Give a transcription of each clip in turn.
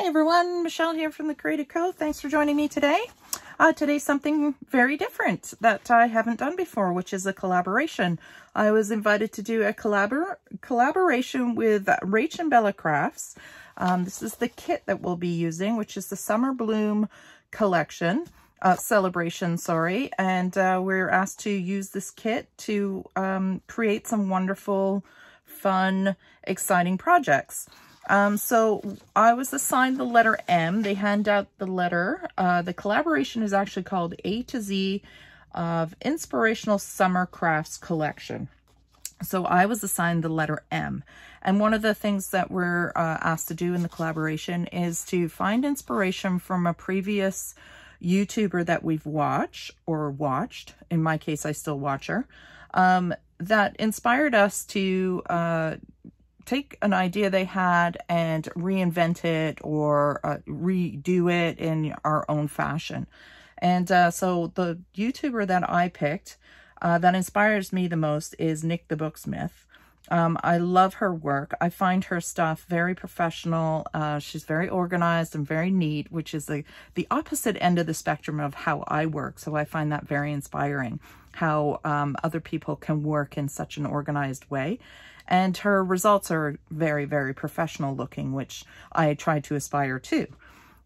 Hi everyone, Michelle here from the Creative Cove. Thanks for joining me today. Uh, today's something very different that I haven't done before, which is a collaboration. I was invited to do a collabor collaboration with Rach and Bella Crafts. Um, this is the kit that we'll be using, which is the Summer Bloom collection, uh, celebration, sorry. And uh, we're asked to use this kit to um, create some wonderful, fun, exciting projects. Um, so I was assigned the letter M. They hand out the letter. Uh, the collaboration is actually called A to Z of Inspirational Summer Crafts Collection. So I was assigned the letter M. And one of the things that we're uh, asked to do in the collaboration is to find inspiration from a previous YouTuber that we've watched or watched. In my case, I still watch her. Um, that inspired us to uh, take an idea they had and reinvent it or uh, redo it in our own fashion. And uh, so the YouTuber that I picked uh, that inspires me the most is Nik the Booksmith. Um, I love her work. I find her stuff very professional. Uh, she's very organized and very neat, which is the, the opposite end of the spectrum of how I work. So I find that very inspiring, how um, other people can work in such an organized way. And her results are very, very professional looking, which I try to aspire to.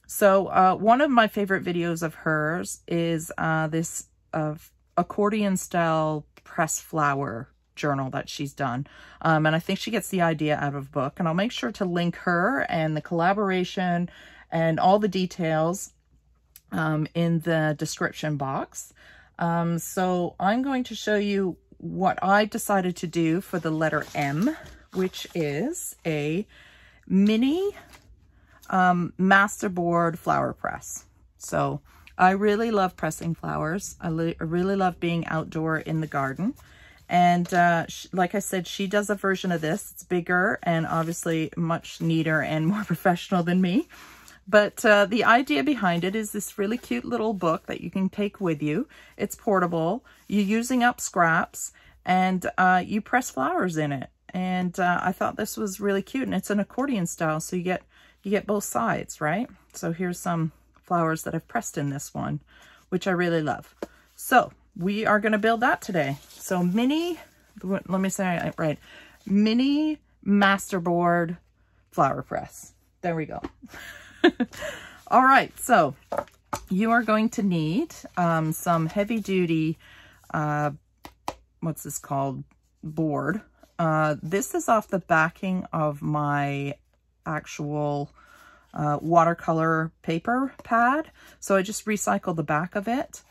So uh, one of my favorite videos of hers is uh, this uh, accordion style press flower journal that she's done. Um, and I think she gets the idea out of a book. And I'll make sure to link her and the collaboration and all the details um, in the description box. Um, so I'm going to show you what I decided to do for the letter M, which is a mini um, masterboard flower press. So I really love pressing flowers. I, I really love being outdoor in the garden. And uh, like I said, she does a version of this. It's bigger and obviously much neater and more professional than me. But uh, the idea behind it is this really cute little book that you can take with you. It's portable. You're using up scraps and uh, you press flowers in it. And uh, I thought this was really cute. And it's an accordion style, so you get you get both sides, right? So here's some flowers that I've pressed in this one, which I really love. So we are going to build that today. So mini, let me say it right, mini masterboard flower press. There we go. All right, so you are going to need um, some heavy duty, uh, what's this called, board. Uh, this is off the backing of my actual uh, watercolor paper pad. So I just recycled the back of it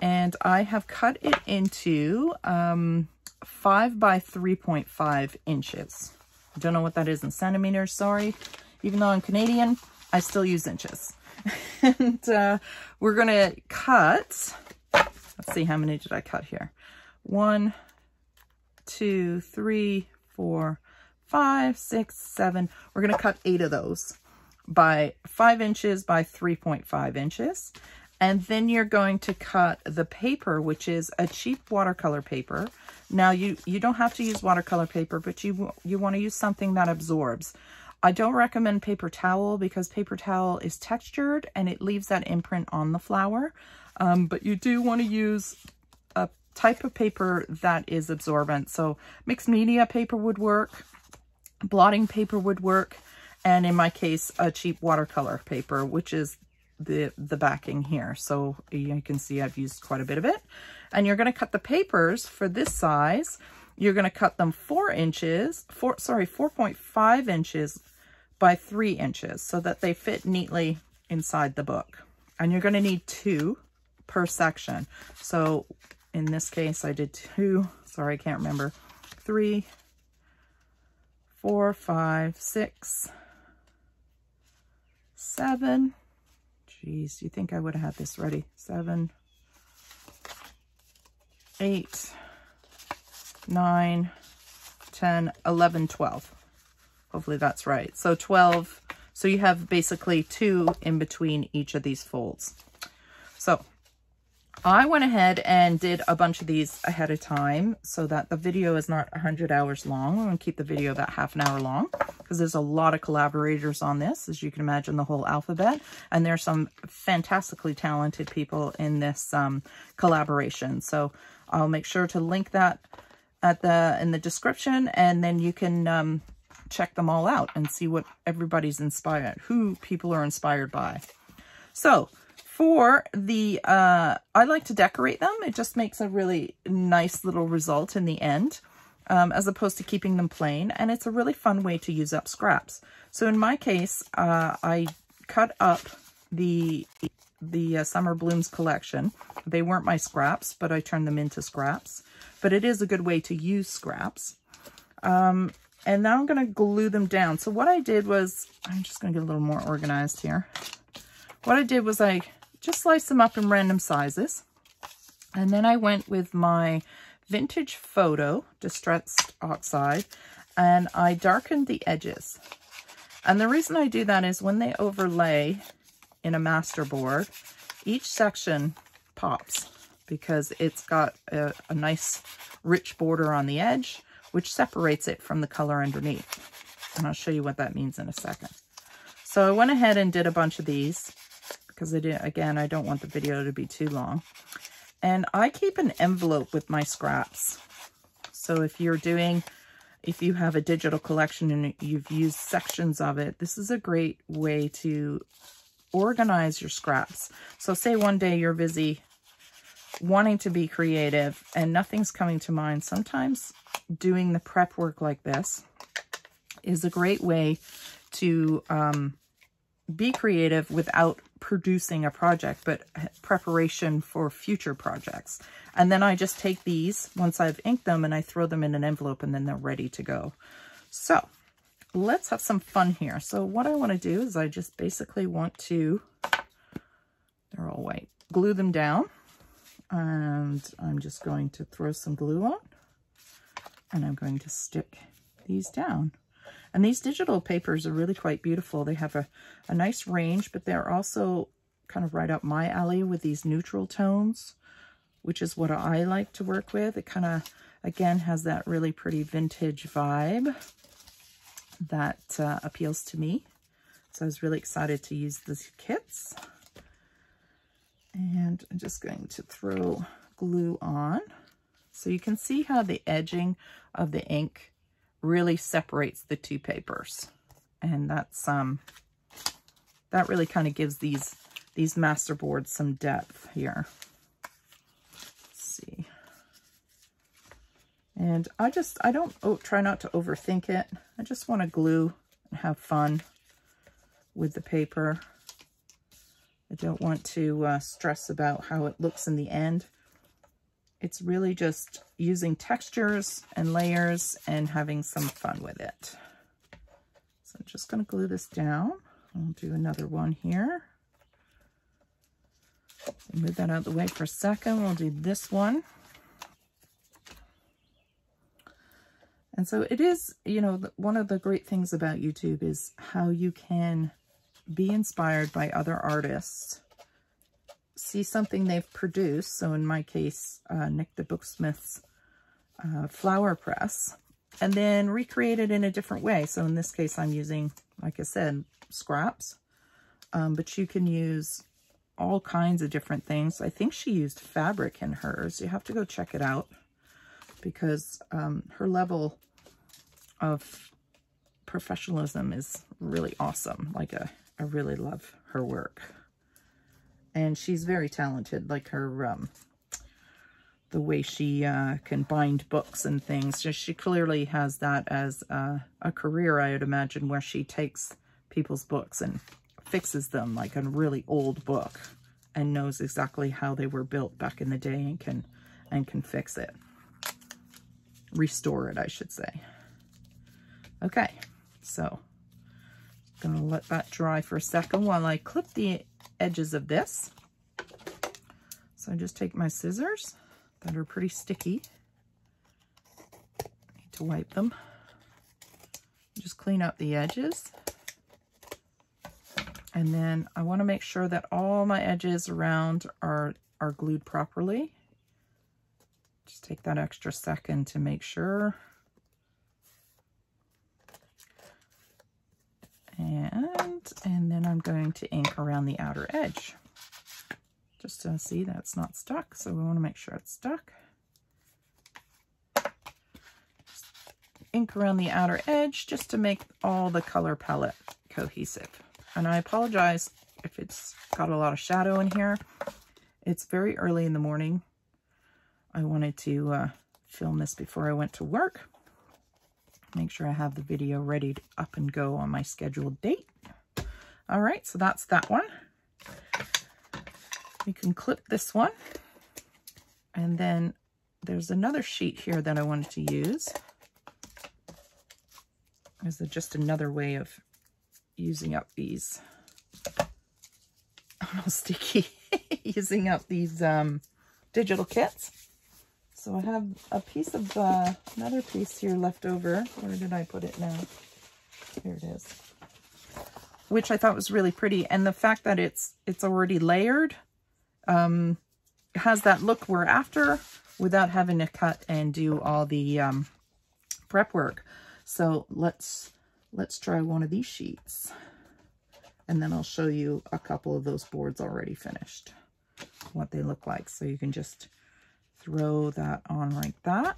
and I have cut it into um, 5 by 3.5 inches. I don't know what that is in centimeters, sorry. Even though I'm Canadian, I still use inches. and uh, we're going to cut, let's see, how many did I cut here? One, two, three, four, five, six, seven. We're going to cut eight of those by 5 inches by 3.5 inches. And then you're going to cut the paper, which is a cheap watercolor paper. Now, you, you don't have to use watercolor paper, but you, you want to use something that absorbs. I don't recommend paper towel because paper towel is textured and it leaves that imprint on the flower. Um, but you do want to use a type of paper that is absorbent. So mixed media paper would work, blotting paper would work, and in my case, a cheap watercolor paper, which is the, the backing here. So you can see I've used quite a bit of it. And you're going to cut the papers for this size. You're going to cut them four inches, four, sorry, 4.5 inches by three inches so that they fit neatly inside the book. And you're going to need two per section. So in this case, I did two, sorry, I can't remember, three, four, five, six, seven, Jeez, you think I would have had this ready? Seven, eight, nine, 10, 11, 12. Hopefully that's right. So 12, so you have basically two in between each of these folds. So I went ahead and did a bunch of these ahead of time so that the video is not 100 hours long. I'm going to keep the video about half an hour long because there's a lot of collaborators on this, as you can imagine, the whole alphabet. And there's some fantastically talented people in this um, collaboration. So I'll make sure to link that at the in the description and then you can um, check them all out and see what everybody's inspired, who people are inspired by. So for the, uh, I like to decorate them. It just makes a really nice little result in the end, um, as opposed to keeping them plain. And it's a really fun way to use up scraps. So in my case, uh, I cut up the the uh, Summer Blooms collection. They weren't my scraps, but I turned them into scraps. But it is a good way to use scraps. Um, and now I'm going to glue them down. So what I did was, I'm just going to get a little more organized here. What I did was I just sliced them up in random sizes. And then I went with my Vintage Photo Distressed Oxide and I darkened the edges. And the reason I do that is when they overlay in a master board, each section pops because it's got a, a nice rich border on the edge, which separates it from the color underneath. And I'll show you what that means in a second. So I went ahead and did a bunch of these because I did, again, I don't want the video to be too long. And I keep an envelope with my scraps. So if you're doing, if you have a digital collection and you've used sections of it, this is a great way to organize your scraps. So say one day you're busy wanting to be creative and nothing's coming to mind. Sometimes doing the prep work like this is a great way to um, be creative without producing a project, but preparation for future projects. And then I just take these once I've inked them and I throw them in an envelope and then they're ready to go. So let's have some fun here. So what I want to do is I just basically want to, they're all white, glue them down. And I'm just going to throw some glue on and I'm going to stick these down. And these digital papers are really quite beautiful. They have a, a nice range, but they're also kind of right up my alley with these neutral tones, which is what I like to work with. It kind of, again, has that really pretty vintage vibe that uh, appeals to me. So I was really excited to use these kits. I'm just going to throw glue on. So you can see how the edging of the ink really separates the two papers. And that's, um, that really kind of gives these, these masterboards some depth here. Let's see. And I just, I don't oh, try not to overthink it. I just want to glue and have fun with the paper. I don't want to uh, stress about how it looks in the end. It's really just using textures and layers and having some fun with it. So I'm just going to glue this down. I'll do another one here. Move that out of the way for a second. We'll do this one. And so it is, you know, one of the great things about YouTube is how you can be inspired by other artists see something they've produced, so in my case, uh, Nik the Booksmith's uh, flower press, and then recreate it in a different way. So in this case, I'm using, like I said, scraps, um, but you can use all kinds of different things. I think she used fabric in hers. You have to go check it out because um, her level of professionalism is really awesome. Like, a, I really love her work and she's very talented, like her, um, the way she uh, can bind books and things. She clearly has that as a, a career, I would imagine, where she takes people's books and fixes them like a really old book and knows exactly how they were built back in the day and can and can fix it. Restore it, I should say. Okay, so gonna let that dry for a second while I clip the edges of this. So I just take my scissors that are pretty sticky. Need to wipe them. Just clean up the edges. And then I want to make sure that all my edges around are are glued properly. Just take that extra second to make sure. And, and then I'm going to ink around the outer edge. Just to see that it's not stuck. So we want to make sure it's stuck. ink around the outer edge just to make all the color palette cohesive. And I apologize if it's got a lot of shadow in here. It's very early in the morning. I wanted to uh, film this before I went to work. Make sure I have the video ready to up and go on my scheduled date. All right, so that's that one. We can clip this one. And then there's another sheet here that I wanted to use. Is just another way of using up these sticky using up these um, digital kits. So I have a piece of uh, another piece here left over. Where did I put it now? Here it is. Which I thought was really pretty. And the fact that it's it's already layered um, has that look we're after without having to cut and do all the um, prep work. So let's, let's try one of these sheets. And then I'll show you a couple of those boards already finished, what they look like. So you can just throw that on like that,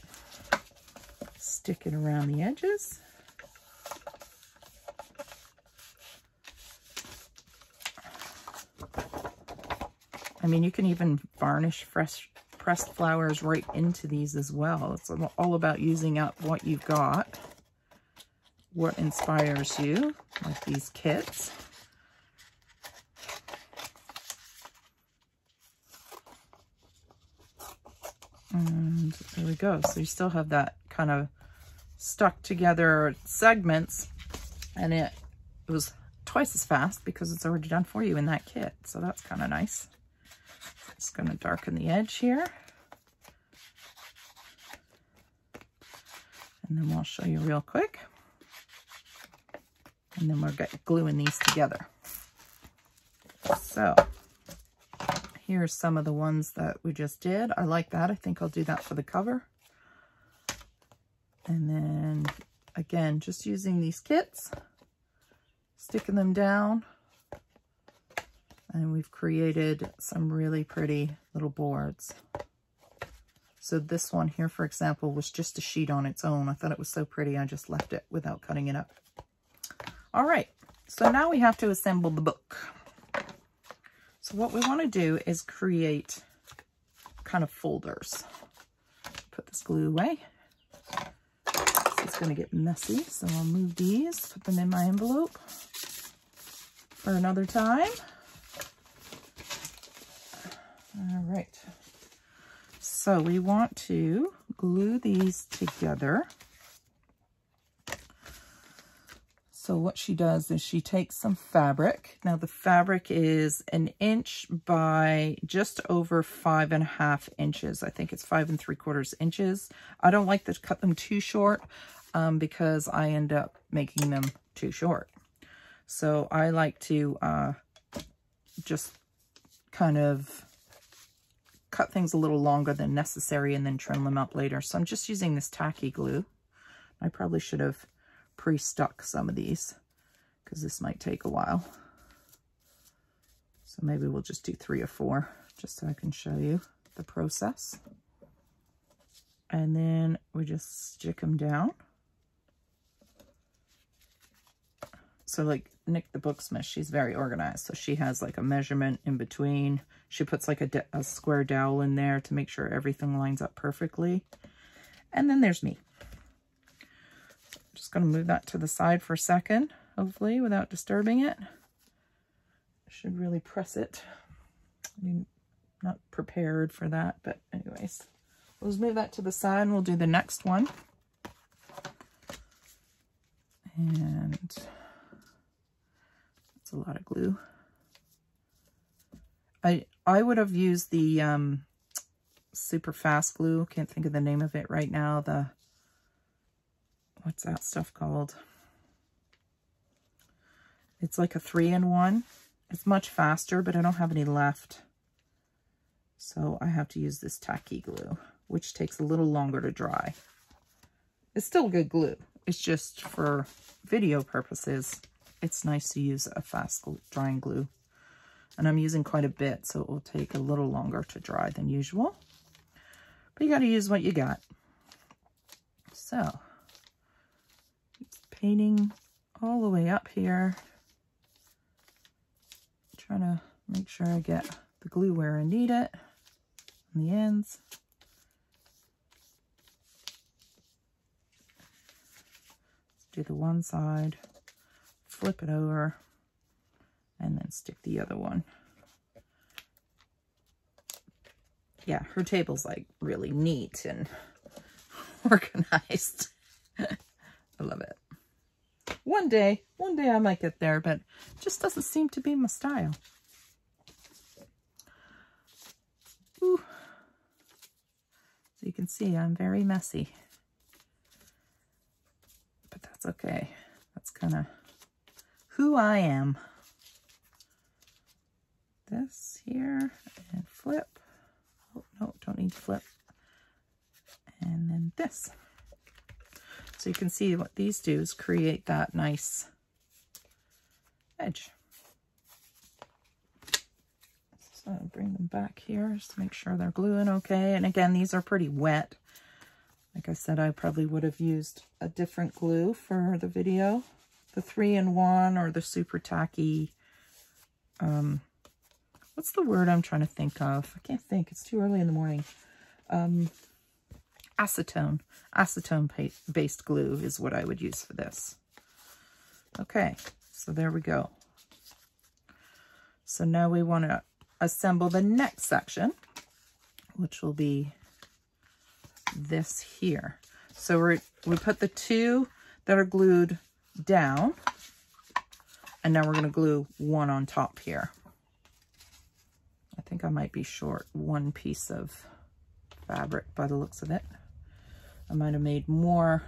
stick it around the edges. I mean, you can even varnish fresh pressed flowers right into these as well. It's all about using up what you've got what inspires you, like these kits. And there we go. So you still have that kind of stuck together segments and it, it was twice as fast because it's already done for you in that kit. So that's kind of nice. It's going to darken the edge here. And then we'll show you real quick. And then we're gluing these together. So here's some of the ones that we just did. I like that. I think I'll do that for the cover. And then again, just using these kits, sticking them down. And we've created some really pretty little boards. So this one here, for example, was just a sheet on its own. I thought it was so pretty, I just left it without cutting it up. All right, so now we have to assemble the book. So what we want to do is create kind of folders. Put this glue away. it's going to get messy, so I'll move these, put them in my envelope for another time. All right. So we want to glue these together. So what she does is she takes some fabric. Now the fabric is an inch by just over five and a half inches. I think it's five and three quarters inches. I don't like to cut them too short um, because I end up making them too short. So I like to uh, just kind of cut things a little longer than necessary and then trim them up later. So I'm just using this tacky glue. I probably should have pre-stuck some of these because this might take a while. So maybe we'll just do three or four just so I can show you the process. And then we just stick them down. So like Nik the Booksmith, she's very organized. So she has like a measurement in between. She puts like a, a square dowel in there to make sure everything lines up perfectly. And then there's me just going to move that to the side for a second, hopefully, without disturbing it. Should really press it. I'm not prepared for that, but anyways. Let's move that to the side and we'll do the next one. And it's a lot of glue. I I would have used the um, super fast glue. Can't think of the name of it right now. The what's that stuff called? It's like a three-in-one. It's much faster, but I don't have any left. So I have to use this tacky glue, which takes a little longer to dry. It's still good glue. It's just for video purposes, it's nice to use a fast drying glue. And I'm using quite a bit, so it will take a little longer to dry than usual. But you got to use what you got. So, painting all the way up here. Trying to make sure I get the glue where I need it on the ends. do the one side, flip it over, and then stick the other one. Yeah, her table's like really neat and organized. I love it. One day, one day I might get there, but just doesn't seem to be my style. Ooh. So you can see I'm very messy But that's okay. That's kind of who I am. This here and flip. Oh, no, don't need flip. And then this. So you can see what these do is create that nice edge. So I'll bring them back here just to make sure they're gluing okay. And again, these are pretty wet. Like I said, I probably would have used a different glue for the video. The 3-in-1 or the super tacky, um, what's the word I'm trying to think of? I can't think. It's too early in the morning. Um, acetone. Acetone-based glue is what I would use for this. Okay, so there we go. So now we want to assemble the next section, which will be this here. So we we put the two that are glued down, and now we're going to glue one on top here. I think I might be short one piece of fabric by the looks of it. I might have made more,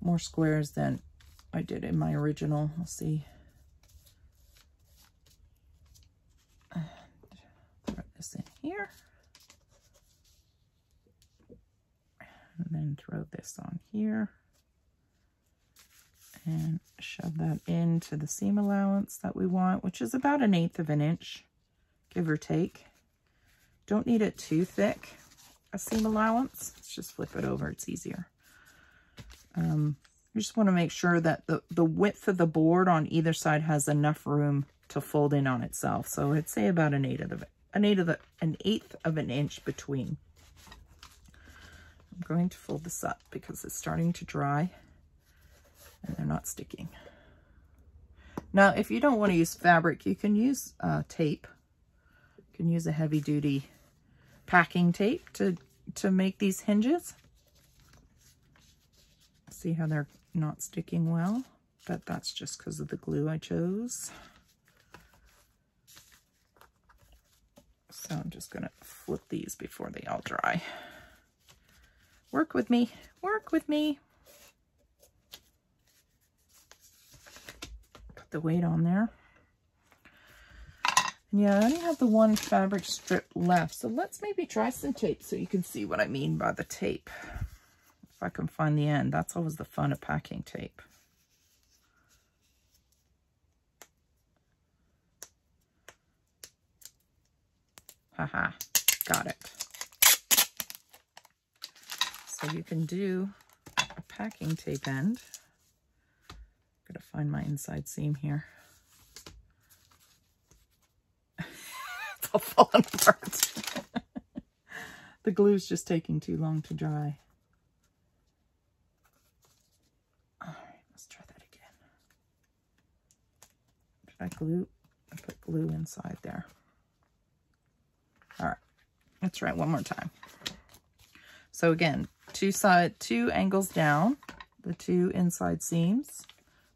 more squares than I did in my original. We'll see. And throw this in here. and then throw this on here and shove that into the seam allowance that we want, which is about an eighth of an inch, give or take. Don't need it too thick, a seam allowance. Let's just flip it over, it's easier. Um, you just want to make sure that the, the width of the board on either side has enough room to fold in on itself. So I'd say about an eighth of an eighth of the, an eighth of an inch between. I'm going to fold this up because it's starting to dry and they're not sticking. Now, if you don't want to use fabric, you can use uh, tape. You can use a heavy duty packing tape to, to make these hinges. See how they're not sticking well? But that's just because of the glue I chose. So I'm just to flip these before they all dry. Work with me. Work with me. Put the weight on there. Yeah, I only have the one fabric strip left. So let's maybe try some tape so you can see what I mean by the tape. If I can find the end. That's always the fun of packing tape. Haha, got it. So you can do a packing tape end. Gotta find my inside seam here. all falling apart. the glue's just taking too long to dry. All right, let's try that again. Did I glue? I put glue inside there. All right, let's try one more time. So again, two side, two angles down, the two inside seams.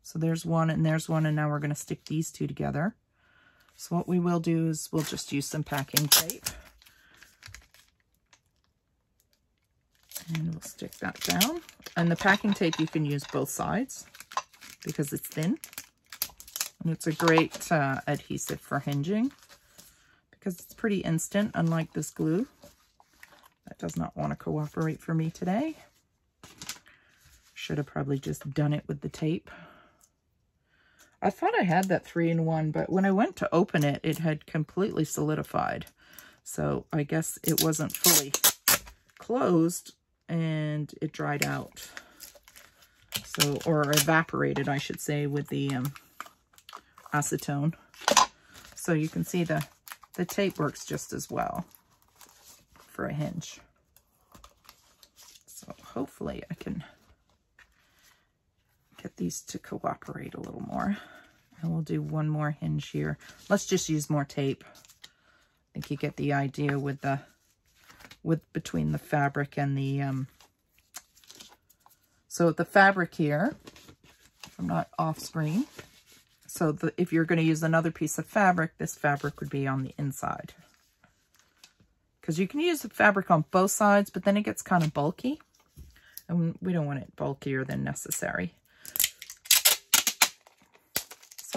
So there's one and there's one, and now we're going to stick these two together. So what we will do is we'll just use some packing tape. And we'll stick that down. And the packing tape, you can use both sides because it's thin. And it's a great uh, adhesive for hinging because it's pretty instant, unlike this glue. That does not want to cooperate for me today. Should have probably just done it with the tape. I thought I had that three-in-one, but when I went to open it, it had completely solidified. So I guess it wasn't fully closed and it dried out. So, or evaporated, I should say, with the um, acetone. So you can see the, the tape works just as well for a hinge. So hopefully I can get these to cooperate a little more. And we'll do one more hinge here. Let's just use more tape. I think you get the idea with the with between the fabric and the um so the fabric here, I'm not off screen. So the, if you're going to use another piece of fabric, this fabric would be on the inside. Because you can use the fabric on both sides, but then it gets kind of bulky. And we don't want it bulkier than necessary.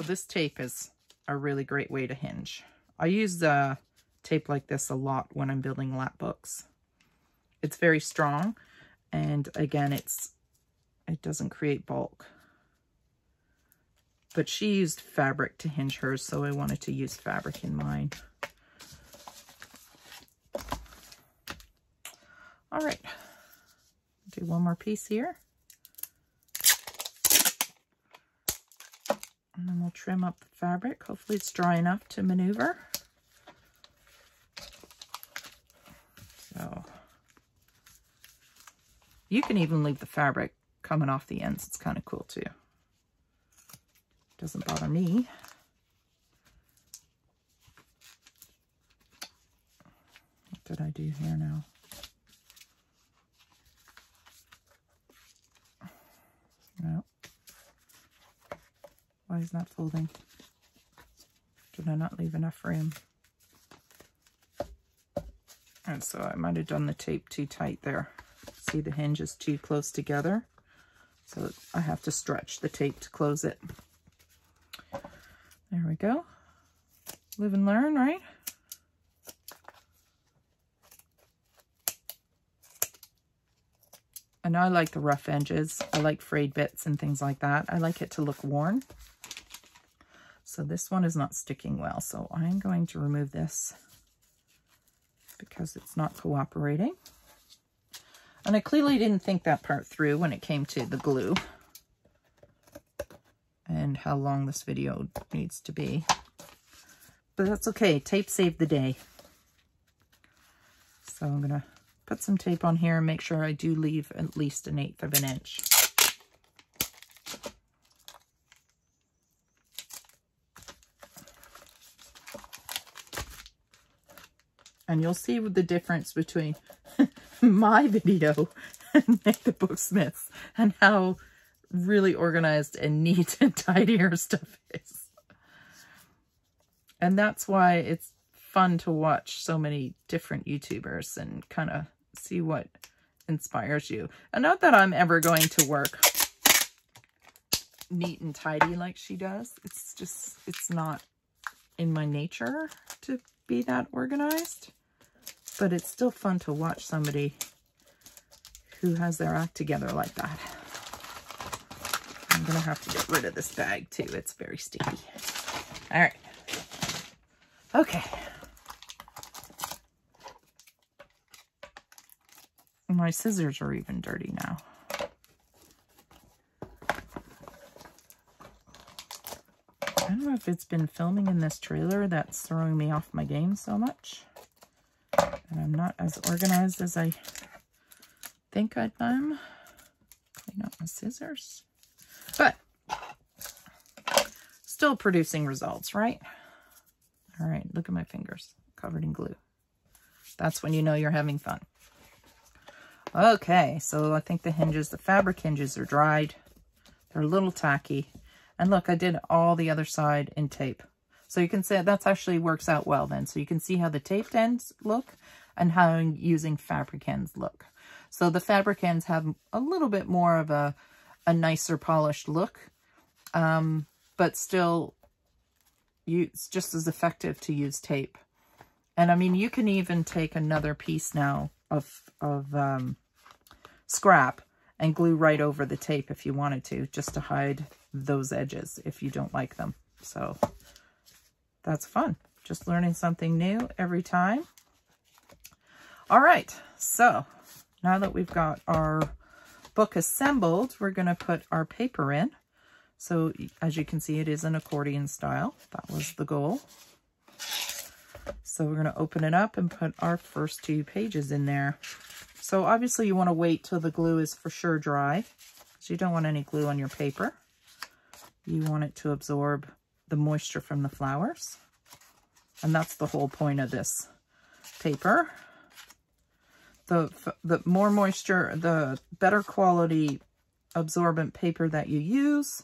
So this tape is a really great way to hinge. I use uh, tape like this a lot when I'm building lap books. It's very strong. And again, it's it doesn't create bulk. But she used fabric to hinge hers, so I wanted to use fabric in mine. All right, do one more piece here. And then we'll trim up the fabric. Hopefully it's dry enough to maneuver. So you can even leave the fabric coming off the ends. It's kind of cool too. Doesn't bother me. What did I do here now? No. Why is that folding? Did I not leave enough room? And so I might have done the tape too tight there. See the hinge is too close together. So I have to stretch the tape to close it. There we go. Live and learn, right? And I like the rough edges. I like frayed bits and things like that. I like it to look worn. So this one is not sticking well. So I'm going to remove this because it's not cooperating. And I clearly didn't think that part through when it came to the glue and how long this video needs to be. But that's okay. Tape saved the day. So I'm to put some tape on here and make sure I do leave at least an eighth of an inch. And you'll see the difference between my video and the Booksmiths and how really organized and neat and tidy her stuff is. And that's why it's fun to watch so many different YouTubers and kind of see what inspires you. And not that I'm ever going to work neat and tidy like she does. It's just, it's not in my nature to be that organized. But it's still fun to watch somebody who has their act together like that. I'm going to have to get rid of this bag too. It's very sticky. All right. Okay. My scissors are even dirty now. I don't know if it's been filming in this trailer that's throwing me off my game so much. And I'm not as organized as I think I am. Clean up my scissors. But still producing results, right? All right, look at my fingers covered in glue. That's when you know you're having fun. Okay, so I think the hinges, the fabric hinges are dried. They're a little tacky. And look, I did all the other side in tape. So you can see that's actually works out well then. So you can see how the taped ends look and how using fabric ends look. So the fabric ends have a little bit more of a, a nicer polished look, um, but still it's just as effective to use tape. And I mean, you can even take another piece now of, of um, scrap and glue right over the tape if you wanted to, just to hide those edges if you don't like them. So that's fun. Just learning something new every time. All right, so now that we've got our book assembled, we're going to put our paper in. So as you can see, it is an accordion style. That was the goal. So we're going to open it up and put our first two pages in there. So obviously you want to wait till the glue is for sure dry. So you don't want any glue on your paper. You want it to absorb the moisture from the flowers. And that's the whole point of this paper. The, the more moisture, the better quality absorbent paper that you use,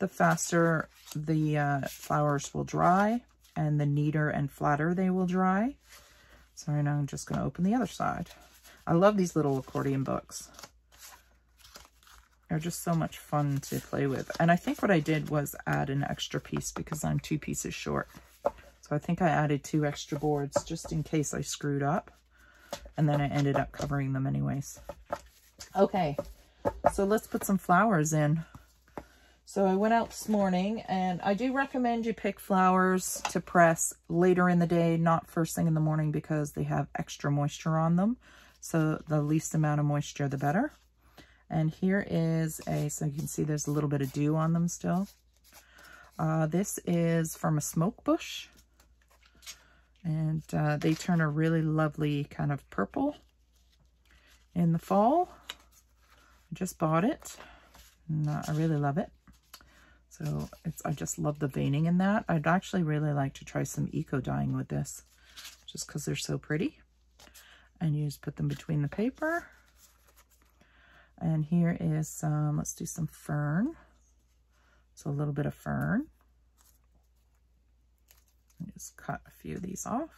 the faster the uh, flowers will dry and the neater and flatter they will dry. So now I'm just going to open the other side. I love these little accordion books. They're just so much fun to play with. And I think what I did was add an extra piece because I'm two pieces short. So I think I added two extra boards just in case I screwed up. And then I ended up covering them anyways. Okay, so let's put some flowers in. So I went out this morning and I do recommend you pick flowers to press later in the day, not first thing in the morning because they have extra moisture on them. So the least amount of moisture, the better. And here is a, so you can see there's a little bit of dew on them still. Uh, this is from a smoke bush. And uh, they turn a really lovely kind of purple in the fall. I just bought it. And, uh, I really love it. So it's I just love the veining in that. I'd actually really like to try some eco dyeing with this just because they're so pretty. And you just put them between the paper. And here is some, let's do some fern. So a little bit of fern. Just cut a few of these off.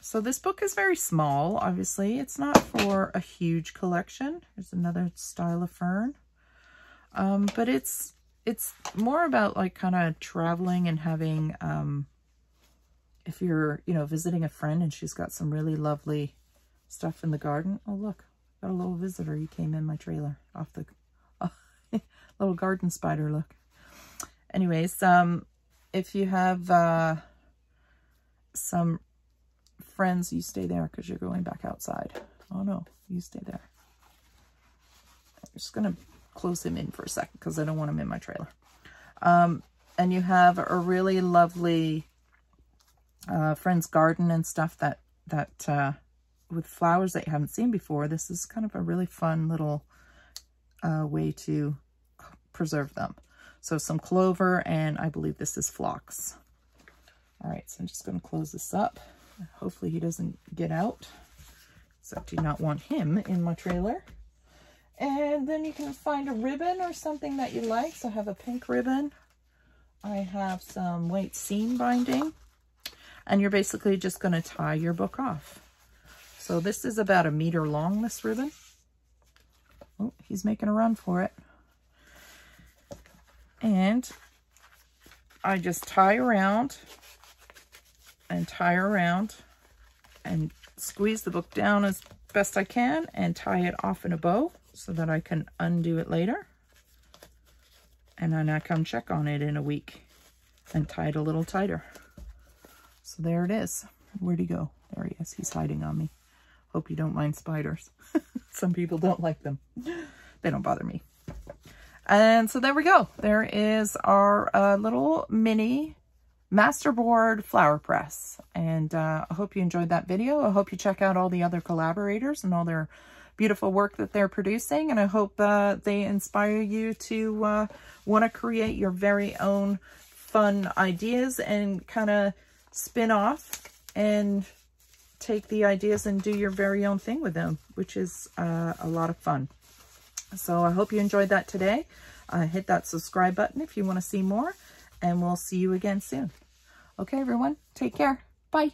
So this book is very small, obviously. It's not for a huge collection. There's another style of fern. Um, but it's it's more about like kind of traveling and having, um, if you're, you know, visiting a friend and she's got some really lovely stuff in the garden. Oh, look, got a little visitor. He came in my trailer off the, oh, little garden spider, look. Anyways, um, if you have uh, some friends, you stay there because you're going back outside. Oh no, you stay there. I'm just going to close him in for a second because I don't want him in my trailer. Um, and you have a really lovely uh, friend's garden and stuff that, that uh, with flowers that you haven't seen before. This is kind of a really fun little uh, way to preserve them. So some clover, and I believe this is phlox. All right, so I'm just going to close this up. Hopefully he doesn't get out. So I do not want him in my trailer. And then you can find a ribbon or something that you like. So I have a pink ribbon. I have some white seam binding. And you're basically just going to tie your book off. So this is about a meter long, this ribbon. Oh, he's making a run for it. And I just tie around and tie around and squeeze the book down as best I can and tie it off in a bow so that I can undo it later. And then I come check on it in a week and tie it a little tighter. So there it is. Where'd he go? There he is. He's hiding on me. Hope you don't mind spiders. Some people don't like them. They don't bother me. And so there we go. There is our uh, little mini masterboard flower press. And uh, I hope you enjoyed that video. I hope you check out all the other collaborators and all their beautiful work that they're producing. And I hope uh, they inspire you to uh, want to create your very own fun ideas and kind of spin off and take the ideas and do your very own thing with them, which is uh, a lot of fun. So I hope you enjoyed that today. Uh, hit that subscribe button if you want to see more, and we'll see you again soon. Okay, everyone, take care. Bye.